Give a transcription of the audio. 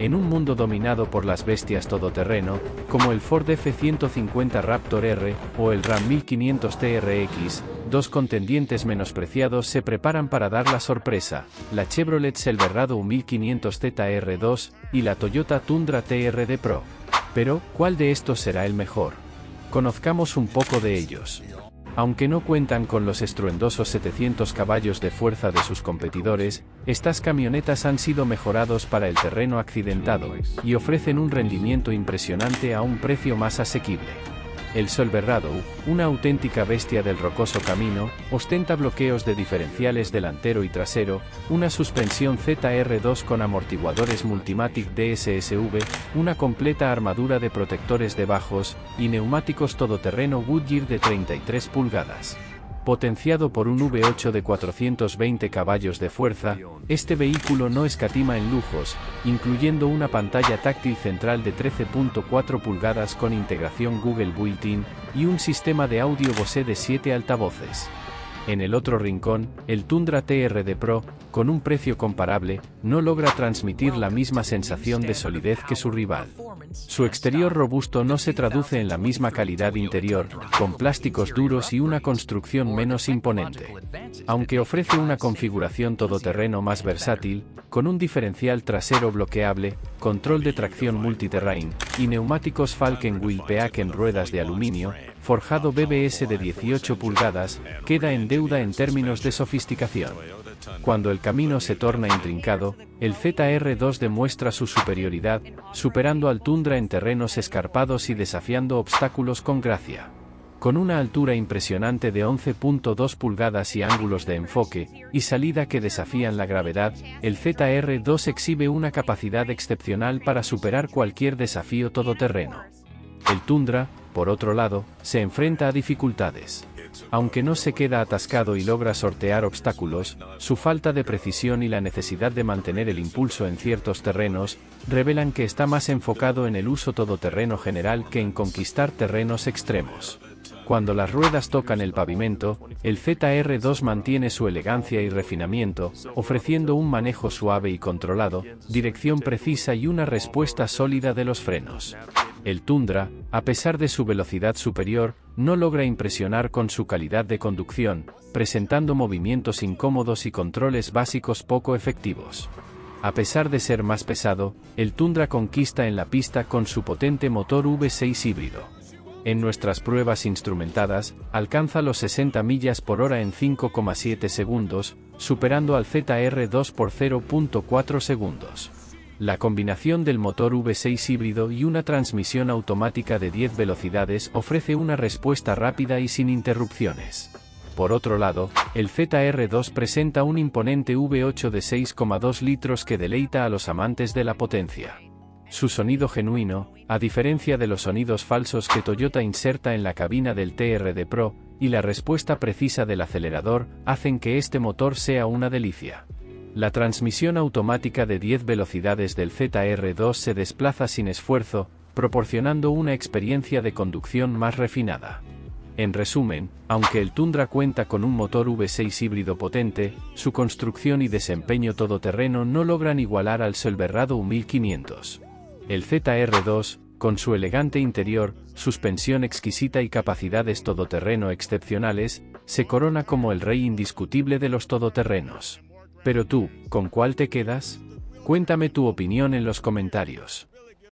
En un mundo dominado por las bestias todoterreno, como el Ford F-150 Raptor R o el Ram 1500 TRX, dos contendientes menospreciados se preparan para dar la sorpresa, la Chevrolet Silverado 1500 ZR2 y la Toyota Tundra TRD Pro. Pero, ¿cuál de estos será el mejor? Conozcamos un poco de ellos. Aunque no cuentan con los estruendosos 700 caballos de fuerza de sus competidores, estas camionetas han sido mejorados para el terreno accidentado, y ofrecen un rendimiento impresionante a un precio más asequible. El Silverado, una auténtica bestia del rocoso camino, ostenta bloqueos de diferenciales delantero y trasero, una suspensión ZR2 con amortiguadores Multimatic DSSV, una completa armadura de protectores de bajos, y neumáticos todoterreno Goodyear de 33 pulgadas. Potenciado por un V8 de 420 caballos de fuerza, este vehículo no escatima en lujos, incluyendo una pantalla táctil central de 13.4 pulgadas con integración Google Built-in, y un sistema de audio Bose de 7 altavoces. En el otro rincón, el Tundra TRD Pro, con un precio comparable, no logra transmitir la misma sensación de solidez que su rival. Su exterior robusto no se traduce en la misma calidad interior, con plásticos duros y una construcción menos imponente. Aunque ofrece una configuración todoterreno más versátil, con un diferencial trasero bloqueable, control de tracción multiterrain, y neumáticos Falken Wheel Peak en ruedas de aluminio, forjado BBS de 18 pulgadas, queda en deuda en términos de sofisticación. Cuando el camino se torna intrincado, el ZR2 demuestra su superioridad, superando al Tundra en terrenos escarpados y desafiando obstáculos con gracia. Con una altura impresionante de 11.2 pulgadas y ángulos de enfoque y salida que desafían la gravedad, el ZR2 exhibe una capacidad excepcional para superar cualquier desafío todoterreno. El Tundra, por otro lado, se enfrenta a dificultades. Aunque no se queda atascado y logra sortear obstáculos, su falta de precisión y la necesidad de mantener el impulso en ciertos terrenos, revelan que está más enfocado en el uso todoterreno general que en conquistar terrenos extremos. Cuando las ruedas tocan el pavimento, el ZR2 mantiene su elegancia y refinamiento, ofreciendo un manejo suave y controlado, dirección precisa y una respuesta sólida de los frenos. El Tundra, a pesar de su velocidad superior, no logra impresionar con su calidad de conducción, presentando movimientos incómodos y controles básicos poco efectivos. A pesar de ser más pesado, el Tundra conquista en la pista con su potente motor V6 híbrido. En nuestras pruebas instrumentadas, alcanza los 60 millas por hora en 5,7 segundos, superando al ZR2 por 0.4 segundos. La combinación del motor V6 híbrido y una transmisión automática de 10 velocidades ofrece una respuesta rápida y sin interrupciones. Por otro lado, el ZR2 presenta un imponente V8 de 6,2 litros que deleita a los amantes de la potencia. Su sonido genuino, a diferencia de los sonidos falsos que Toyota inserta en la cabina del TRD Pro, y la respuesta precisa del acelerador, hacen que este motor sea una delicia. La transmisión automática de 10 velocidades del ZR2 se desplaza sin esfuerzo, proporcionando una experiencia de conducción más refinada. En resumen, aunque el Tundra cuenta con un motor V6 híbrido potente, su construcción y desempeño todoterreno no logran igualar al Silverado 1500. El ZR2, con su elegante interior, suspensión exquisita y capacidades todoterreno excepcionales, se corona como el rey indiscutible de los todoterrenos. Pero tú, ¿con cuál te quedas? Cuéntame tu opinión en los comentarios.